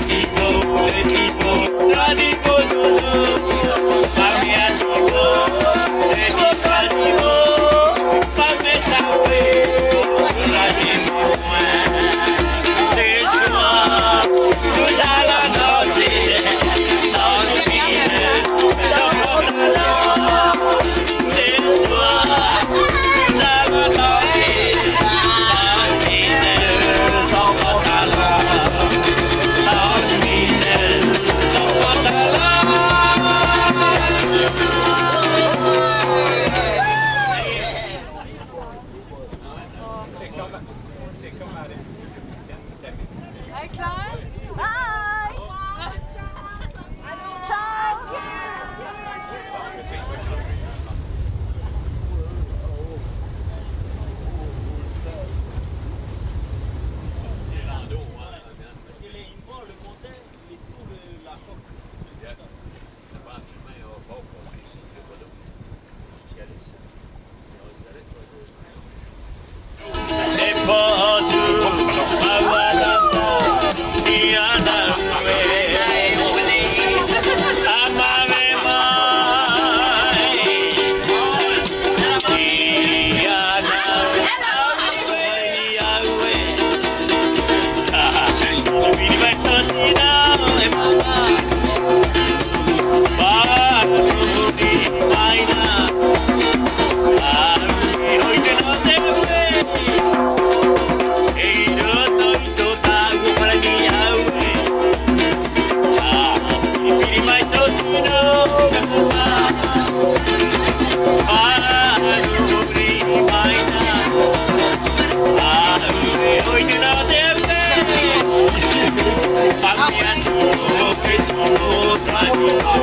Daddy. Thank you.